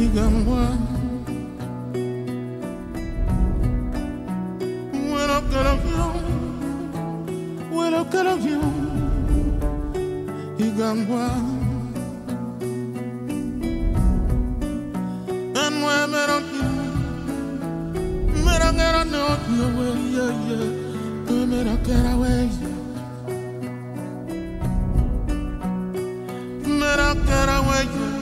digam wan When up gonna go When up gonna go Digam wan And when me don't know Me don't get on no other way Yeah, yeah Me don't get away Me don't get away yeah.